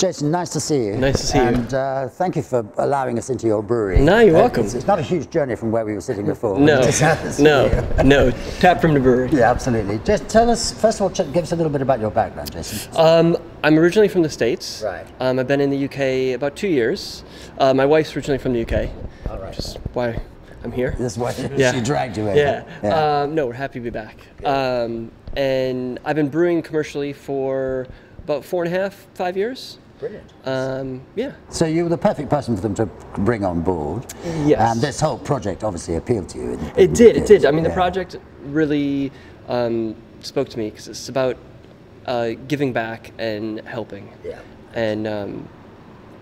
Jason, nice to see you. Nice to see you. And uh, thank you for allowing us into your brewery. No, you're Uh, welcome. It's, it's not a huge journey from where we were sitting before. No, no, no. Tap from the brewery. Yeah, absolutely. Just tell us, first of all, give us a little bit about your background, Jason. Um, I'm originally from the States. Right. Um, I've been in the UK about two years. Uh, my wife's originally from the UK. All right. Which is why I'm here. This is why Yeah. she dragged you in. Yeah. Um, no, we're happy to be back. Um, and I've been brewing commercially for about four and a half, five years. Brilliant. Um, yeah. So you were the perfect person for them to bring on board. Yes. And this whole project obviously appealed to you. It did. It did. I mean, the Yeah. project really um, spoke to me because it's about uh, giving back and helping. Yeah. And um,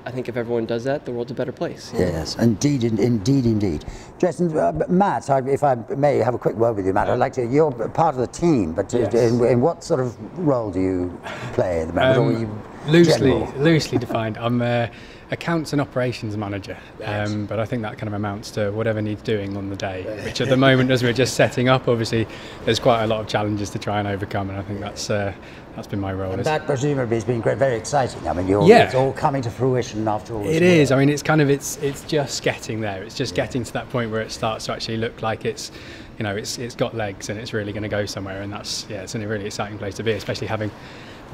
I think if everyone does that, the world's a better place. Yes, indeed, in- indeed, indeed. Jason, uh, Matt, I, if I may have a quick word with you, Matt, I'd like to. You're part of the team, but uh, Yes. in, in what sort of role do you play at the moment? Um, you loosely, general? loosely defined. I'm a accounts and operations manager, um, but I think that kind of amounts to whatever needs doing on the day. Which at the moment, as we're just setting up, obviously, there's quite a lot of challenges to try and overcome, and I think that's uh, that's been my role. And that presumably has been great, very exciting. I mean, you're, Yeah. it's all coming to fruition after all It is. I mean, it's kind of it's it's just getting there. It's just getting to that point where it starts to actually look like it's, you know, it's it's got legs and it's really going to go somewhere. And that's yeah, it's a really exciting place to be, especially having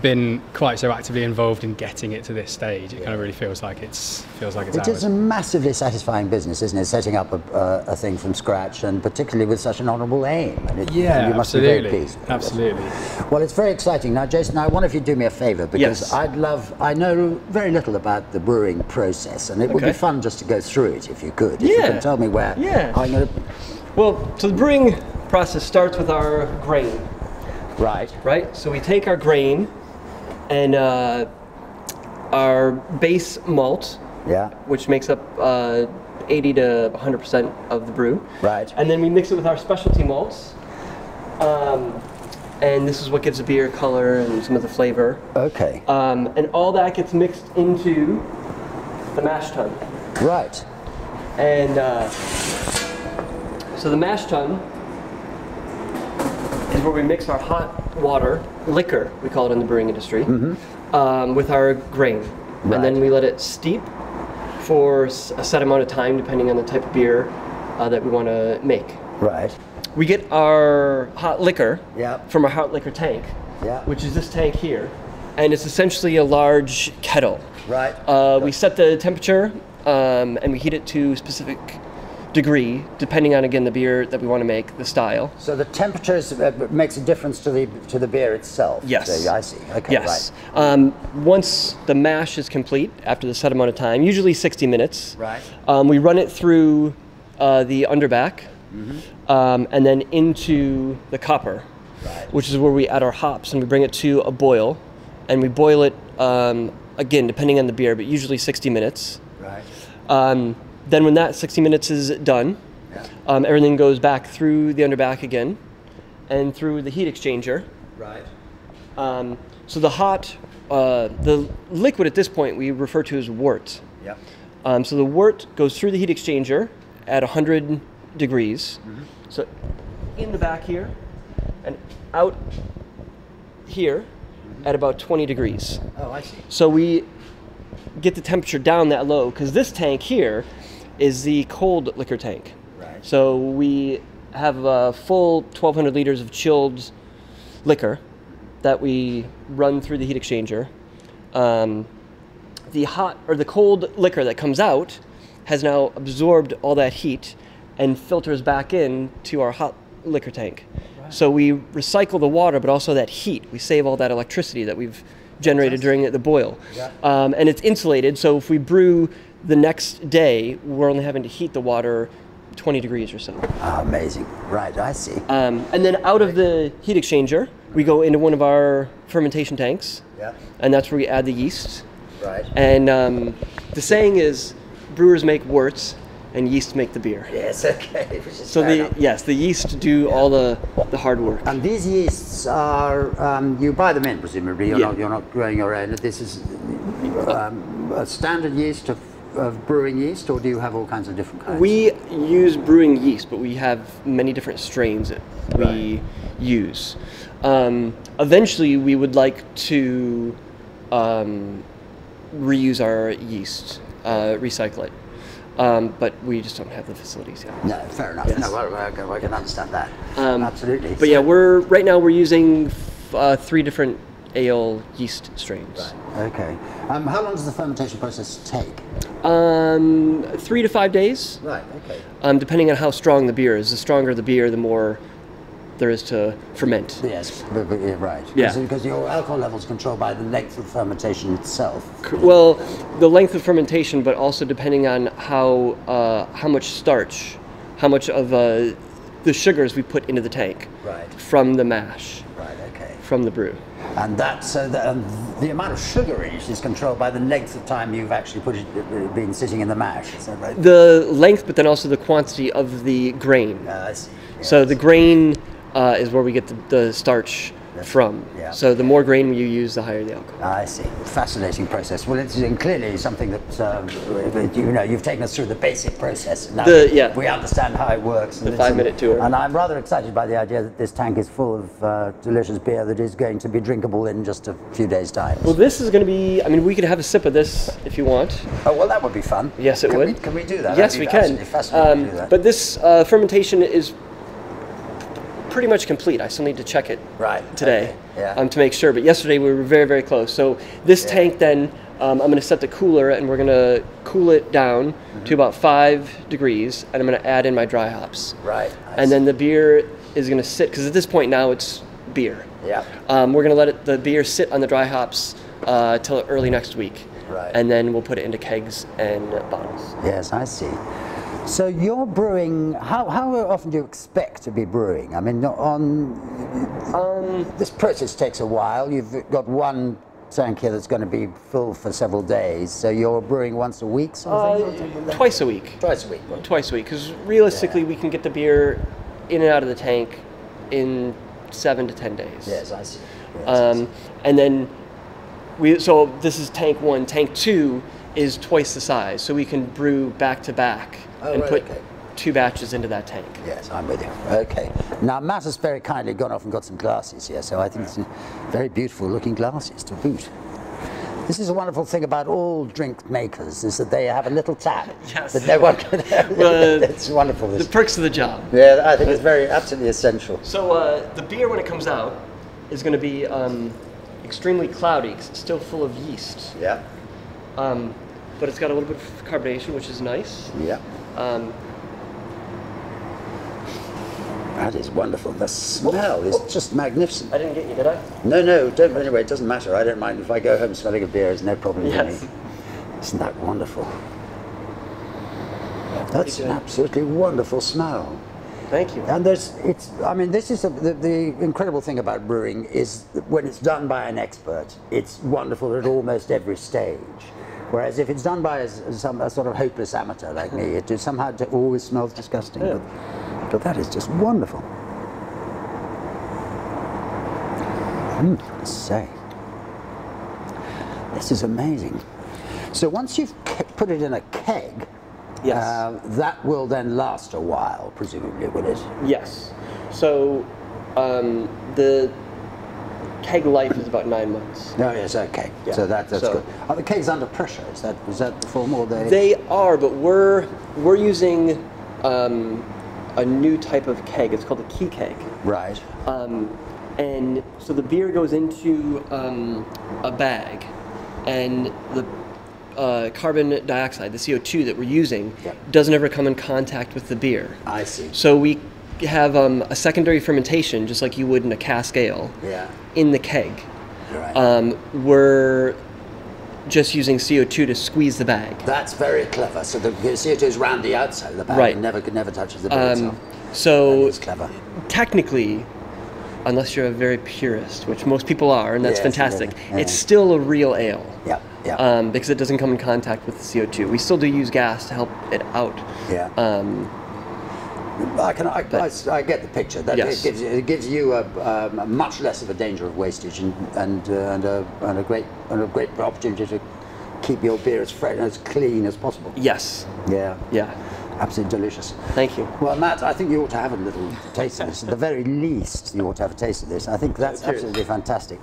been quite so actively involved in getting it to this stage. It kind of really feels like it's feels like it's It is a massively satisfying business, isn't it? Setting up a, uh, a thing from scratch, and particularly with such an honourable aim. And it, Yeah, you must absolutely, be very pleased. this. absolutely. Well, it's very exciting. Now, Jason, I wonder if you'd do me a favour because Yes. I'd love. I know very little about the brewing process, and it would be fun just to go through it if you could. If you Yeah. can tell me where. Yeah. I'm gonna, Well, so the brewing process starts with our grain, right. right? So we take our grain and uh, our base malt, Yeah. which makes up uh, 80 to 100% of the brew. Right. And then we mix it with our specialty malts. Um, and this is what gives the beer color and some of the flavor. Okay. Um, and all that gets mixed into the mash tun. right. And uh, so the mash tun where we mix our hot water, liquor, we call it in the brewing industry, um, with our grain. Right. And then we let it steep for a set amount of time, depending on the type of beer uh, that we want to make. Right. We get our hot liquor Yep. from our hot liquor tank, Yeah. which is this tank here. And it's essentially a large kettle. Right. Uh, we set the temperature um, and we heat it to specific degree, depending on again the beer that we want to make, the style. So the temperature uh, makes a difference to the to the beer itself. Yes. So, I see. Okay. Yes. Um, once the mash is complete, after the set amount of time, usually 60 minutes, Right. um, we run it through uh, the underback Mm-hmm. um, and then into the copper, Right. which is where we add our hops and we bring it to a boil, and we boil it um, again depending on the beer, but usually 60 minutes. Right. Then when that 60 minutes is done, Yeah. um, everything goes back through the underback again and through the heat exchanger. Right. Um, so the hot, uh, the liquid at this point we refer to as wort. Yep. Um, so the wort goes through the heat exchanger at 100 degrees. So in the back here and out here at about 20 degrees. Oh, I see. So we get the temperature down that low because this tank here is the cold liquor tank. Right. So we have a full 1,200 liters of chilled liquor that we run through the heat exchanger. Um, the hot or the cold liquor that comes out has now absorbed all that heat and filters back in to our hot liquor tank. So we recycle the water, but also that heat. We save all that electricity that we've generated during the boil. Yeah. Um, and it's insulated, so if we brew the next day, we're only having to heat the water 20 degrees or so. Ah, amazing. Right. I see. Um, and then out of the heat exchanger, we go into one of our fermentation tanks, yeah. and that's where we add the yeast. Right. And um, the saying is, brewers make worts, and yeast make the beer. Yes. Okay. So the enough. yes, the yeast do all the the hard work. And these yeasts are um, you buy them in presumably. You're Yeah. not you're not growing your own. This is um, a standard yeast of, of brewing yeast, or do you have all kinds of different kinds? We use brewing yeast, but we have many different strains that we Right. use. Um, eventually, we would like to um, reuse our yeast, uh, recycle it. Um, but we just don't have the facilities yet. No, fair enough. Yes. No, well, I, can- I can understand that. Um, Absolutely. But yeah, we're right now we're using uh, three different ale yeast strains. Okay. Um, how long does the fermentation process take? Um, three to five days, Right. Okay. um, depending on how strong the beer is. The stronger the beer, the more there is to ferment. Yes. but- but, yeah, right. Yeah. Because your alcohol level is controlled by the length of fermentation itself. Well, the length of fermentation, but also depending on how uh, how much starch, how much of uh, the sugars we put into the tank Right. from the mash, Right. From the brew. And that so the, um, the amount of sugar in it is controlled by the length of time you've actually put it uh, been sitting in the mash. Right? The length, but then also the quantity of the grain. Uh. So the grain uh, is where we get the, the starch from. yeah. So the more grain you use, the higher the alcohol. I see. Fascinating process. Well, it's clearly something that um, you know you've taken us through the basic process. Now The- yeah. we understand how it works. The and five-minute tour. And I'm rather excited by the idea that this tank is full of uh, delicious beer that is going to be drinkable in just a few days' time. Well, this is going to be. I mean, we could have a sip of this if you want. oh well, that would be fun. Yes, it can would. We, can we do that? Yes, we can. Um, to do that. but this uh, fermentation is pretty much complete. I still need to check it Right, today okay, yeah. um, to make sure. But yesterday we were very, very close. So this tank then, um, I'm going to set the cooler and we're going to cool it down Mm-hmm. to about five degrees, and I'm going to add in my dry hops. Right, I And then the beer is going to sit because at this point now it's beer. Yeah. Um, we're going to let it, the beer sit on the dry hops uh, till early next week. Right. And then we'll put it into kegs and bottles. Yes, I see. So you're brewing. How, how often do you expect to be brewing? I mean, not on Um, this process takes a while. You've got one tank here that's going to be full for several days. So you're brewing once a week, sort of? Uh, Twice a week. Twice a week. Twice a week, because realistically, we can get the beer in and out of the tank in seven to ten days. Yes, I see. Yes, I see. Um, and then we. So this is tank one. Tank two is twice the size, so we can brew back to back Oh, and right, put okay. two batches into that tank. Yes, I'm with you. Okay. Now, Matt has very kindly gone off and got some glasses here, so I think it's very beautiful looking glasses to boot. This is a wonderful thing about all drink makers, is that they have a little tap Yes. that no one can Well, It's wonderful. The This. perks of the job. Yeah, I think it's very, absolutely essential. So uh, the beer, when it comes out, is going to be um, extremely cloudy 'cause it's still full of yeast. Yeah. Um, but it's got a little bit of carbonation, which is nice. Yeah. Um, That is wonderful. The smell is just magnificent. I didn't get you, did I? No, no, don't, anyway, it doesn't matter. I don't mind. If I go home smelling a beer, it's no problem Yes. for me. Isn't that wonderful? That's an absolutely wonderful smell. Thank you. And there's, it's, I mean, this is a, the, the incredible thing about brewing is that when it's done by an expert, it's wonderful at almost every stage. Whereas if it's done by a, some, a sort of hopeless amateur like me, it somehow always smells disgusting. But, but that is just wonderful. Mm, say, this is amazing. So once you've put it in a keg, Yes. uh, that will then last a while, presumably, will it? Yes. So um, the keg life is about nine months. No, yes, okay. Yeah. So that, that's So- good. Are the kegs under pressure? Is that is that the form or they? They are, but we're we're using um, a new type of keg. It's called a KeyKeg. right. Um, and so the beer goes into um, a bag, and the uh, carbon dioxide, the CO2 that we're using, Yeah. doesn't ever come in contact with the beer. I see. So we have um, a secondary fermentation, just like you would in a cask ale, Yeah. in the keg. Right. Um, we're just using CO2 to squeeze the bag. That's very clever. So the CO2 is round the outside of the bag. Right. and never never touches the beer Um, itself. so It's clever. technically, unless you're a very purist, which most people are, and that's Yes, fantastic, yeah. it's still a real ale. Yeah. Yeah. Um, because it doesn't come in contact with the CO2. We still do use gas to help it out. yeah. Um, I can. I, I, I get the picture. That Yes. it gives you- it gives you a, um, a much less of a danger of wastage and and uh, and, a, and a great and a great opportunity to keep your beer as fresh and as clean as possible. yes. Yeah. Yeah. Absolutely delicious. Thank you. Well, Matt, I think you ought to have a little taste of this. At the very least, you ought to have a taste of this. I think that's Cheers. absolutely fantastic.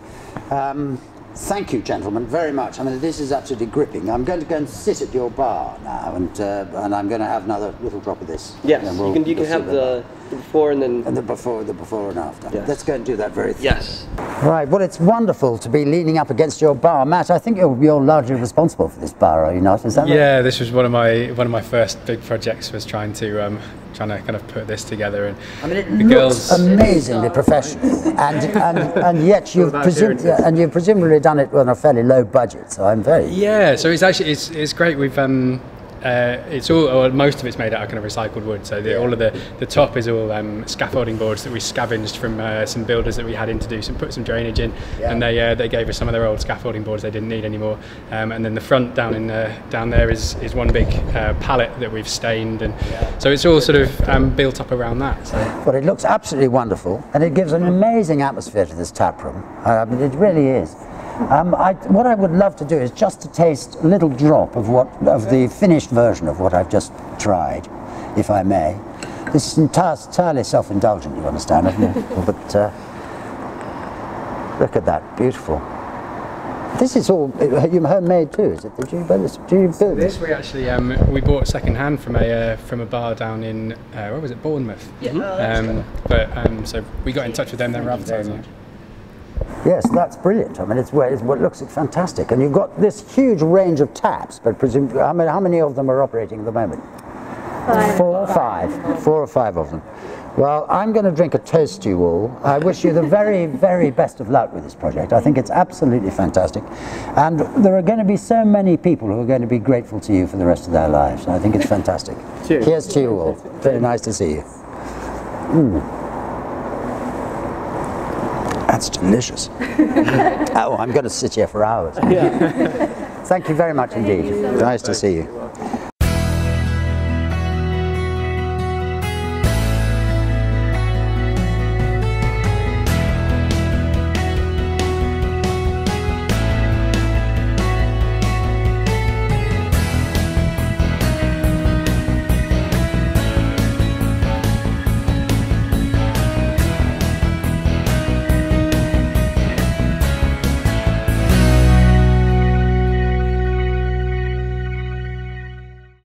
Um, Thank you, gentlemen, very much. I mean, this is absolutely gripping. I'm going to go and sit at your bar now, and uh, and I'm going to have another little drop of this. Yes, And we'll- you can you we'll can have the, the before and then. and the before, the before and after. Yes. Let's go and do that very. Thing. Yes. Right. Well, it's wonderful to be leaning up against your bar, Matt. I think you're, you're largely responsible for this bar, are you not? Is that right? Yeah, this was one of my one of my first big projects was trying to um, trying to kind of put this together and I mean, it the looks girls. amazingly professional, and, and and yet you've about presum- and you've presumably done it on a fairly low budget. So I'm very Yeah, so it's actually it's, it's great. We've um, uh, it's all or most of it's made out of kind of recycled wood. So the, all of the the top is all um, scaffolding boards that we scavenged from uh, some builders that we had in to do some put some drainage in, Yeah. and they uh, they gave us some of their old scaffolding boards they didn't need anymore. Um, and then the front down in uh, down there is is one big uh, pallet that we've stained, and so it's all sort of um, built up around that. So. But it looks absolutely wonderful, and it gives an amazing atmosphere to this tap room. I mean, it really is. Um, I, what I would love to do is just to taste a little drop of what of the finished version of what I've just tried, if I may. This is entirely self-indulgent, you understand, isn't it? but uh, look at that, beautiful. This is all uh, you homemade too, is it? Did you build this? Did you build this? This we actually um, we bought second hand from a uh, from a bar down in uh, where was it Bournemouth. Yeah. Um, but um, so we got in touch with them. They were advertising. It. Yes, that's brilliant. I mean, it's, well, it's what looks fantastic, and you've got this huge range of taps. But presumably, how many, how many of them are operating at the moment? Four, five, four or five of them. Well, I'm going to drink a toast to you all. I wish you the very, very best of luck with this project. I think it's absolutely fantastic, and there are going to be so many people who are going to be grateful to you for the rest of their lives. I think it's fantastic. Cheers. Here's to you all. Very nice to see you. Mm. That's delicious. oh, I'm going to sit here for hours. Thank you very much indeed. Nice to see you.